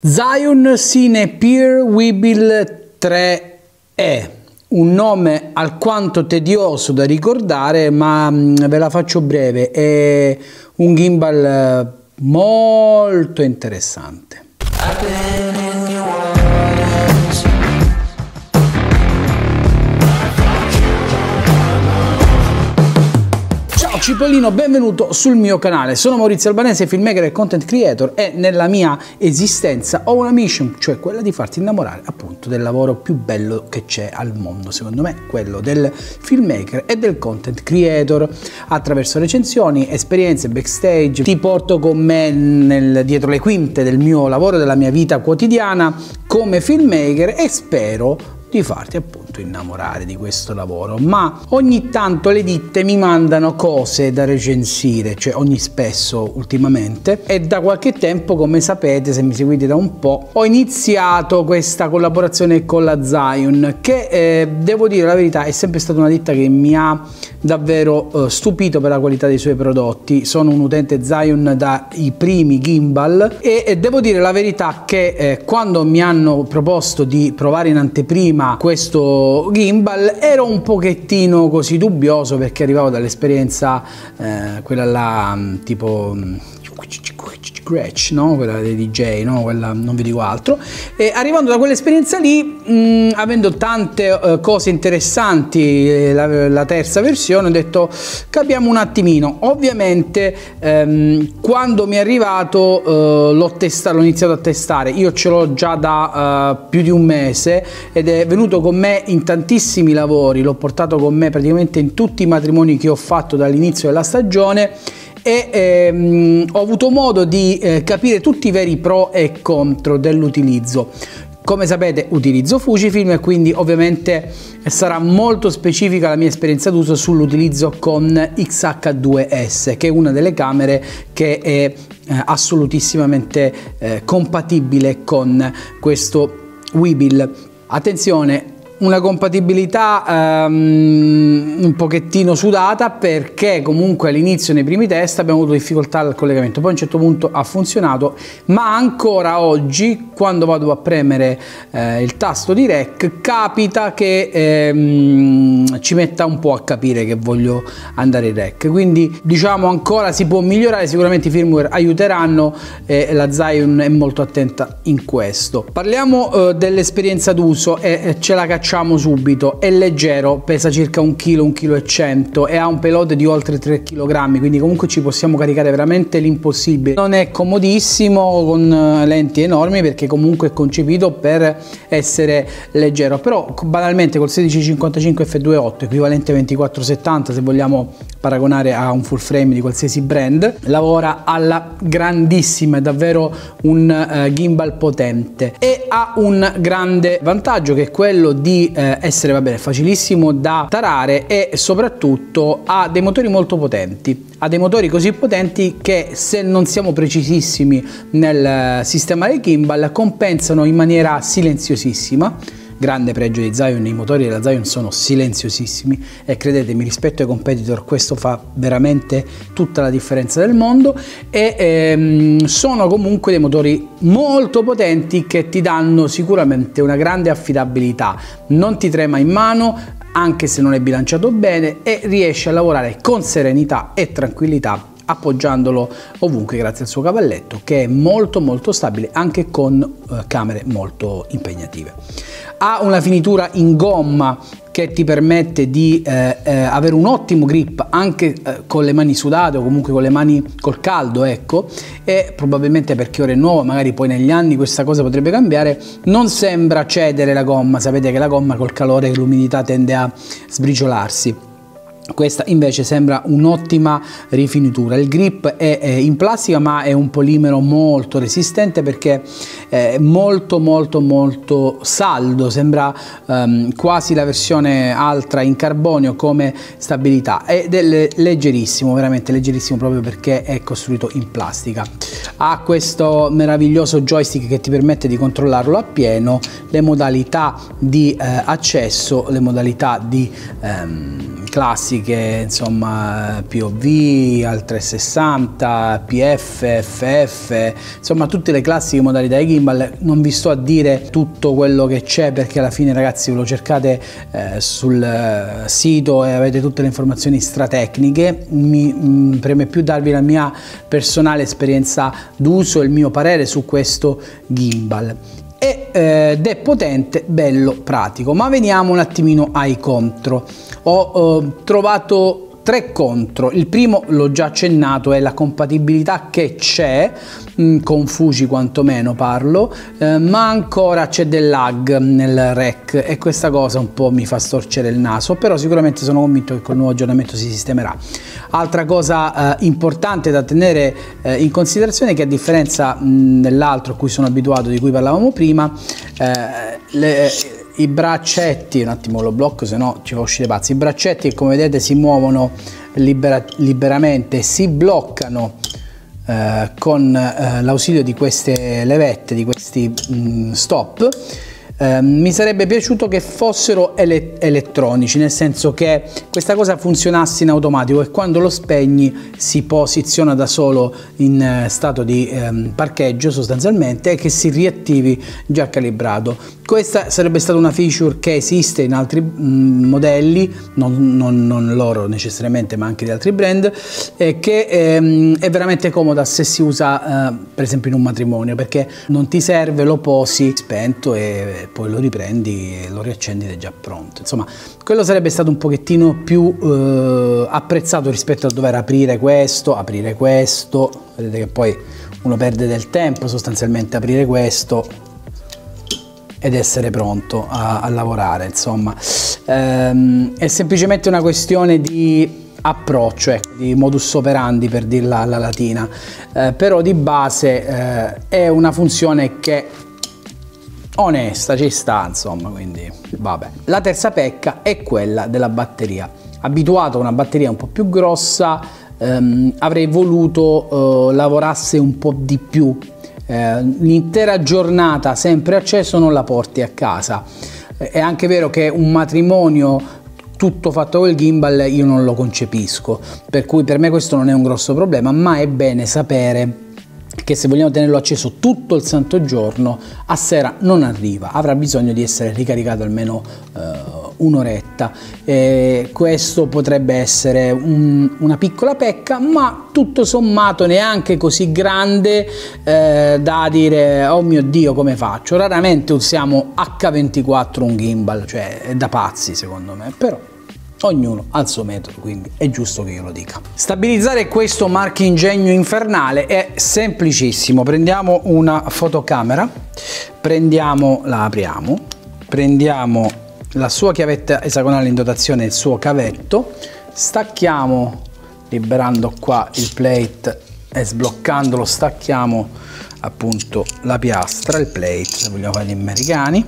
Zion Cinepeer Weebill 3E, un nome alquanto tedioso da ricordare, ma mm, ve la faccio breve, è un gimbal eh, molto interessante. Cipollino, benvenuto sul mio canale. Sono Maurizio Albanese, filmmaker e content creator e nella mia esistenza ho una mission, cioè quella di farti innamorare appunto del lavoro più bello che c'è al mondo, secondo me, quello del filmmaker e del content creator. Attraverso recensioni, esperienze, backstage, ti porto con me nel, dietro le quinte del mio lavoro, della mia vita quotidiana come filmmaker e spero di farti appunto innamorare di questo lavoro. Ma ogni tanto le ditte mi mandano cose da recensire cioè ogni spesso ultimamente. E da qualche tempo come sapete se mi seguite da un po' ho iniziato questa collaborazione con la Zion che eh, devo dire la verità è sempre stata una ditta che mi ha davvero eh, stupito per la qualità dei suoi prodotti. Sono un utente Zion dai primi gimbal e, e devo dire la verità che eh, quando mi hanno proposto di provare in anteprima prima questo gimbal ero un pochettino così dubbioso perché arrivavo dall'esperienza eh, quella là tipo scratch, no? quella dei DJ, no? quella, non vi dico altro. E arrivando da quell'esperienza lì, mh, avendo tante uh, cose interessanti, eh, la, la, terza versione, ho detto capiamo un attimino. Ovviamente ehm, quando mi è arrivato uh, l'ho, testato, l'ho iniziato a testare, io ce l'ho già da uh, più di un mese ed è venuto con me in tantissimi lavori, l'ho portato con me praticamente in tutti i matrimoni che ho fatto dall'inizio della stagione e ehm, ho avuto modo di eh, capire tutti i veri pro e contro dell'utilizzo. Come sapete utilizzo Fujifilm e quindi ovviamente sarà molto specifica la mia esperienza d'uso sull'utilizzo con XH2S che è una delle camere che è eh, assolutissimamente eh, compatibile con questo Weebill. Attenzione, una compatibilità um, un pochettino sudata perché comunque all'inizio nei primi test abbiamo avuto difficoltà al collegamento. Poi a un certo punto ha funzionato ma ancora oggi quando vado a premere eh, il tasto di rec capita che ehm, ci metta un po' a capire che voglio andare in rec. Quindi diciamo ancora si può migliorare sicuramente i firmware aiuteranno e la Zion è molto attenta in questo. Parliamo eh, dell'esperienza d'uso e ce la cacciamo facciamo subito, è leggero, pesa circa 1 kg, 1 kg e 100 e ha un payload di oltre 3 kg, quindi comunque ci possiamo caricare veramente l'impossibile. Non è comodissimo con eh, lenti enormi perché comunque è concepito per essere leggero, però banalmente col 1655 f2.8 equivalente 2470 se vogliamo paragonare a un full frame di qualsiasi brand, lavora alla grandissima, è davvero un uh, gimbal potente. E ha un grande vantaggio che è quello di eh, essere va bene, facilissimo da tarare e soprattutto ha dei motori molto potenti. Ha dei motori così potenti che se non siamo precisissimi nel sistema del gimbal compensano in maniera silenziosissima grande pregio di Zion, i motori della Zion sono silenziosissimi e credetemi rispetto ai competitor questo fa veramente tutta la differenza del mondo e ehm, sono comunque dei motori molto potenti che ti danno sicuramente una grande affidabilità, non ti trema in mano anche se non è bilanciato bene e riesce a lavorare con serenità e tranquillità appoggiandolo ovunque grazie al suo cavalletto che è molto molto stabile anche con eh, camere molto impegnative. Ha una finitura in gomma che ti permette di eh, eh, avere un ottimo grip anche eh, con le mani sudate o comunque con le mani col caldo ecco e probabilmente perché ora è nuovo magari poi negli anni questa cosa potrebbe cambiare. Non sembra cedere la gomma sapete che la gomma col calore e l'umidità tende a sbriciolarsi questa invece sembra un'ottima rifinitura. Il grip è, in plastica ma è un polimero molto resistente perché è molto molto molto saldo. Sembra um, quasi la versione altra in carbonio come stabilità. Ed è leggerissimo veramente leggerissimo proprio perché è costruito in plastica. Ha questo meraviglioso joystick che ti permette di controllarlo appieno le modalità di eh, accesso le modalità di ehm, classiche, insomma, POV, al 360, PF, FF, insomma tutte le classiche modalità di gimbal. Non vi sto a dire tutto quello che c'è perché alla fine ragazzi lo cercate eh, sul eh, sito e avete tutte le informazioni stratecniche. Mi mh, mm, preme più darvi la mia personale esperienza d'uso e il mio parere su questo gimbal ed è potente, bello, pratico. Ma veniamo un attimino ai contro. Ho eh, trovato tre contro. Il primo, l'ho già accennato, è la compatibilità che c'è, mm, con Fuji quantomeno parlo, eh, ma ancora c'è del lag nel rec e questa cosa un po' mi fa storcere il naso, però sicuramente sono convinto che col nuovo aggiornamento si sistemerà. Altra cosa eh, importante da tenere eh, in considerazione è che a differenza mm, dell'altro a cui sono abituato, di cui parlavamo prima, eh, le, i braccetti, un attimo lo blocco se no ci fa uscire pazzi, i braccetti come vedete si muovono libera, liberamente, si bloccano eh, con eh, l'ausilio di queste levette, di questi mh, mm, stop eh, mi sarebbe piaciuto che fossero ele elettronici, nel senso che questa cosa funzionasse in automatico e quando lo spegni si posiziona da solo in eh, stato di ehm, parcheggio sostanzialmente e che si riattivi già calibrato. Questa sarebbe stata una feature che esiste in altri mh, mm, modelli, non, non, non, loro necessariamente ma anche di altri brand, eh, che ehm, è veramente comoda se si usa eh, per esempio in un matrimonio perché non ti serve, lo posi spento e poi lo riprendi e lo riaccendi ed è già pronto. Insomma, quello sarebbe stato un pochettino più eh, apprezzato rispetto a dover aprire questo, aprire questo, vedete che poi uno perde del tempo sostanzialmente aprire questo ed essere pronto a, a lavorare, insomma. Ehm, è semplicemente una questione di approccio, ecco, di modus operandi per dirla alla latina, eh, però di base eh, è una funzione che onesta, ci sta insomma, quindi vabbè. La terza pecca è quella della batteria. Abituato a una batteria un po' più grossa, ehm, avrei voluto eh, lavorasse un po' di più. Eh, l'intera giornata sempre acceso non la porti a casa. È anche vero che un matrimonio tutto fatto col gimbal io non lo concepisco, per cui per me questo non è un grosso problema, ma è bene sapere che se vogliamo tenerlo acceso tutto il santo giorno, a sera non arriva, avrà bisogno di essere ricaricato almeno eh, un'oretta. Eh, questo potrebbe essere un, una piccola pecca, ma tutto sommato neanche così grande eh, da dire oh mio dio come faccio. Raramente usiamo H24 un gimbal, cioè è da pazzi secondo me, però Ognuno ha il suo metodo, quindi è giusto che io lo dica. Stabilizzare questo marchingegno infernale è semplicissimo. Prendiamo una fotocamera, prendiamo, la apriamo, prendiamo la sua chiavetta esagonale in dotazione, il suo cavetto, stacchiamo, liberando qua il plate e sbloccandolo, stacchiamo appunto la piastra, il plate, se vogliamo fare gli americani,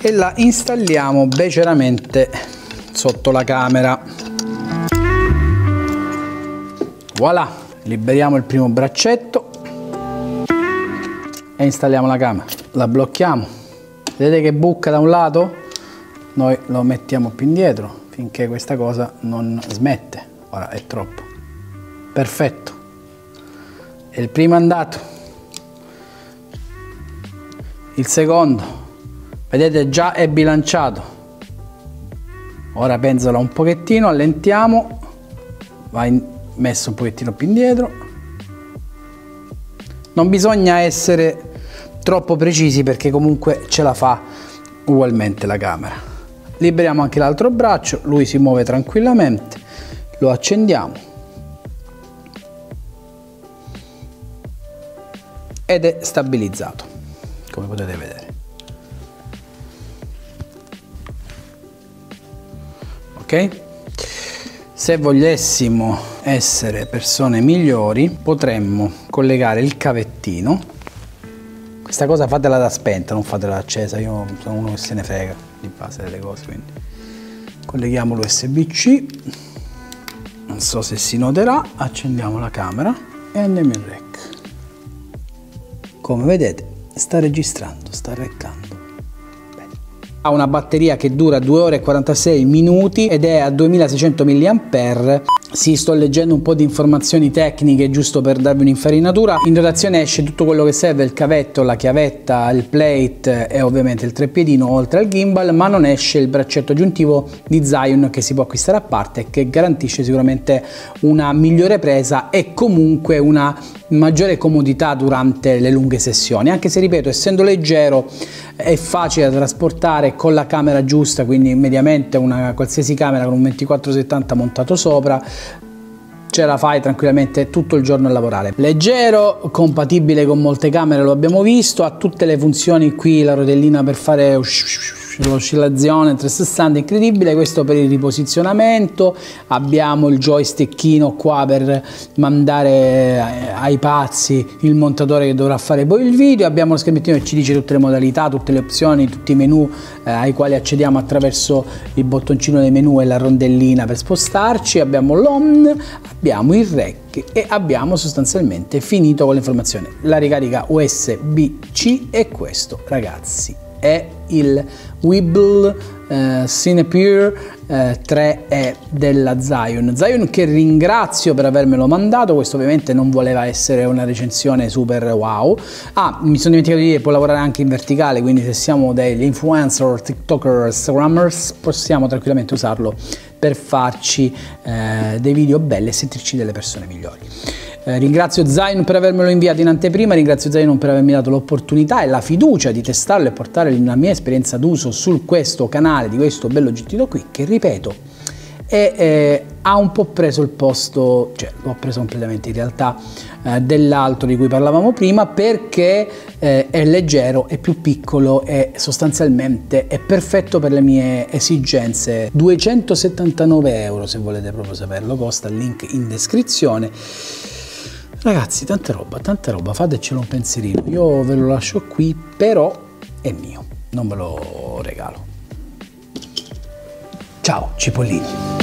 e la installiamo beceramente sotto la camera. Voilà, liberiamo il primo braccetto e installiamo la camera. La blocchiamo. Vedete che buca da un lato? Noi lo mettiamo più indietro finché questa cosa non smette. Ora è troppo. Perfetto. È il primo andato. Il secondo. Vedete già è bilanciato ora penzola un pochettino allentiamo. Va messo un pochettino più indietro. Non bisogna essere troppo precisi perché comunque ce la fa ugualmente la camera. Liberiamo anche l'altro braccio lui si muove tranquillamente. Lo accendiamo. Ed è stabilizzato come potete vedere ok? Se volessimo essere persone migliori potremmo collegare il cavettino questa cosa fatela da spenta, non fatela accesa, io sono uno che se ne frega di base delle cose, quindi colleghiamo l'USB-C, non so se si noterà, accendiamo la camera e andiamo in rec. Come vedete sta registrando, sta reccando. Ha una batteria che dura 2 ore e 46 minuti ed è a 2600 mAh sì, sto leggendo un po' di informazioni tecniche giusto per darvi un'infarinatura. In dotazione esce tutto quello che serve, il cavetto, la chiavetta, il plate e ovviamente il treppiedino oltre al gimbal, ma non esce il braccetto aggiuntivo di Zion che si può acquistare a parte e che garantisce sicuramente una migliore presa e comunque una maggiore comodità durante le lunghe sessioni, anche se ripeto, essendo leggero è facile da trasportare con la camera giusta, quindi mediamente una qualsiasi camera con un 2470 montato sopra ce la fai tranquillamente tutto il giorno a lavorare. Leggero, compatibile con molte camere, lo abbiamo visto, ha tutte le funzioni qui, la rotellina per fare l'oscillazione 360 incredibile questo per il riposizionamento. Abbiamo il joystickino qua per mandare eh, ai pazzi il montatore che dovrà fare poi il video. Abbiamo lo schermettino che ci dice tutte le modalità tutte le opzioni tutti i menu eh, ai quali accediamo attraverso il bottoncino dei menu e la rondellina per spostarci. Abbiamo l'on abbiamo il rec e abbiamo sostanzialmente finito con le informazioni la ricarica USB-C e questo ragazzi è il Weeble eh, Cinepeer eh, 3E della Zion. Zion che ringrazio per avermelo mandato, questo ovviamente non voleva essere una recensione super wow. Ah, mi sono dimenticato di dire, può lavorare anche in verticale, quindi se siamo degli influencer, tiktoker, instagrammers, possiamo tranquillamente usarlo per farci eh, dei video belli e sentirci delle persone migliori. Eh, ringrazio Zion per avermelo inviato in anteprima, ringrazio Zion per avermi dato l'opportunità e la fiducia di testarlo e portare la mia esperienza d'uso su questo canale di questo bello oggettino qui che ripeto è, eh, ha un po' preso il posto, cioè l'ho preso completamente in realtà eh, dell'altro di cui parlavamo prima perché eh, è leggero, è più piccolo e sostanzialmente è perfetto per le mie esigenze. 279 euro se volete proprio saperlo, costa il link in descrizione. Ragazzi, tanta roba, tanta roba, fatecelo un pensierino. Io ve lo lascio qui, però è mio, non ve lo regalo. Ciao, cipollini.